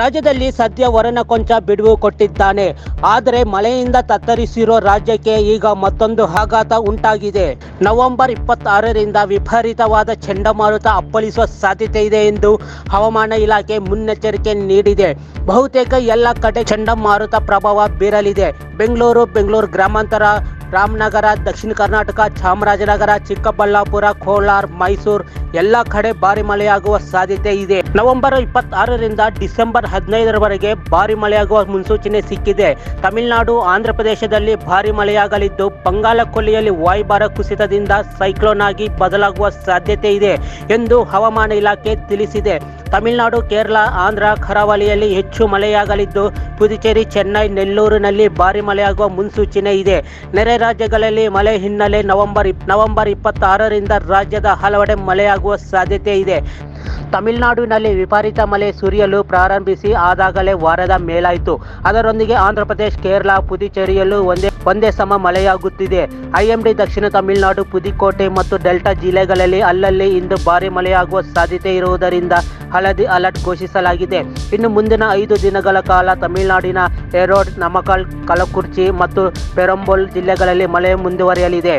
ರಾಜ್ಯದಲ್ಲಿ ಸದ್ಯ ವರನ ಕೊಂಚ ಬಿಡುವು ಕೊಟ್ಟಿದ್ದಾನೆ. ಆದರೆ ಮಳೆಯಿಂದ ತತ್ತರಿಸಿರೋ ರಾಜ್ಯಕ್ಕೆ ಈಗ ಮತ್ತೊಂದು ಆಘಾತ ಉಂಟಾಗಿದೆ. ನವೆಂಬರ್ ಇಪ್ಪತ್ತಾರರಿಂದ ವಿಪರೀತವಾದ ಚಂಡಮಾರುತ ಅಪ್ಪಳಿಸುವ ಸಾಧ್ಯತೆ ಇದೆ ಎಂದು ಹವಾಮಾನ ಇಲಾಖೆ ಮುನ್ನೆಚ್ಚರಿಕೆ ನೀಡಿದೆ. ಬಹುತೇಕ ಎಲ್ಲ ಕಡೆ ಚಂಡಮಾರುತ ಪ್ರಭಾವ ಬೀರಲಿದೆ. ಬೆಂಗಳೂರು ಬೆಂಗಳೂರು ಗ್ರಾಮಾಂತರ, ರಾಮನಗರ, ದಕ್ಷಿಣ ಕರ್ನಾಟಕ, ಚಾಮರಾಜನಗರ, ಚಿಕ್ಕಬಳ್ಳಾಪುರ, ಕೋಲಾರ, ಮೈಸೂರು, ಎಲ್ಲ ಕಡೆ ಭಾರಿ ಮಳೆಯಾಗುವ ಸಾಧ್ಯತೆ ಇದೆ. ನವೆಂಬರ್ ಇಪ್ಪತ್ತಾರರಿಂದ ಡಿಸೆಂಬರ್ ಹದಿನೈದರವರೆಗೆ ಭಾರಿ ಮಳೆಯಾಗುವ ಮುನ್ಸೂಚನೆ ಸಿಕ್ಕಿದೆ. ತಮಿಳುನಾಡು, ಆಂಧ್ರ ಪ್ರದೇಶದಲ್ಲಿ ಭಾರಿ ಮಳೆಯಾಗಲಿದ್ದು ಬಂಗಾಳ ಕೊಲ್ಲಿಯಲ್ಲಿ ವಾಯುಭಾರ ಕುಸಿತದಿಂದ ಸೈಕ್ಲೋನ್ ಆಗಿ ಬದಲಾಗುವ ಸಾಧ್ಯತೆ ಇದೆ ಎಂದು ಹವಾಮಾನ ಇಲಾಖೆ ತಿಳಿಸಿದೆ. ತಮಿಳುನಾಡು, ಕೇರಳ, ಆಂಧ್ರ, ಕರಾವಳಿಯಲ್ಲಿ ಹೆಚ್ಚು ಮಳೆಯಾಗಲಿದ್ದು ಪುದುಚೇರಿ, ಚೆನ್ನೈ, ನೆಲ್ಲೂರಿನಲ್ಲಿ ಭಾರಿ ಮಳೆಯಾಗುವ ಮುನ್ಸೂಚನೆ ಇದೆ. ನೆರೆ ರಾಜ್ಯಗಳಲ್ಲಿ ಮಳೆ ಹಿನ್ನೆಲೆ ನವೆಂಬರ್ ನವೆಂಬರ್ ಇಪ್ಪತ್ತಾರರಿಂದ ರಾಜ್ಯದ ಹಲವೆಡೆ ಮಳೆಯಾಗುವ ಸಾಧ್ಯತೆ ಇದೆ. ತಮಿಳುನಾಡಿನಲ್ಲಿ ವಿಪರೀತ ಮಳೆ ಸುರಿಯಲು ಪ್ರಾರಂಭಿಸಿ ಆದಾಗಲೇ ವಾರದ ಮೇಲಾಯಿತು. ಅದರೊಂದಿಗೆ ಆಂಧ್ರಪ್ರದೇಶ ಕೇರಳ, ಪುದುಚೇರಿಯಲ್ಲೂ ಒಂದೇ ಒಂದೇ ಸಮ ಮಳೆಯಾಗುತ್ತಿದೆ. ಐಎಂಡಿ ದಕ್ಷಿಣ ತಮಿಳುನಾಡು, ಪುದುಕೋಟೆ ಮತ್ತು ಡೆಲ್ಟಾ ಜಿಲ್ಲೆಗಳಲ್ಲಿ ಅಲ್ಲಲ್ಲಿ ಇಂದು ಭಾರಿ ಮಳೆಯಾಗುವ ಸಾಧ್ಯತೆ ಇರುವುದರಿಂದ ಹಳದಿ ಅಲರ್ಟ್ ಘೋಷಿಸಲಾಗಿದೆ. ಇನ್ನು ಮುಂದಿನ ಐದು ದಿನಗಳ ಕಾಲ ತಮಿಳುನಾಡಿನ ಎರೋಡ್ ನಮಕಲ್, ಕಲಕುರ್ಚಿ ಮತ್ತು ಪೆರಂಬೋಲ್ ಜಿಲ್ಲೆಗಳಲ್ಲಿ ಮಳೆ ಮುಂದುವರಿಯಲಿದೆ.